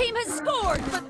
team has scored, but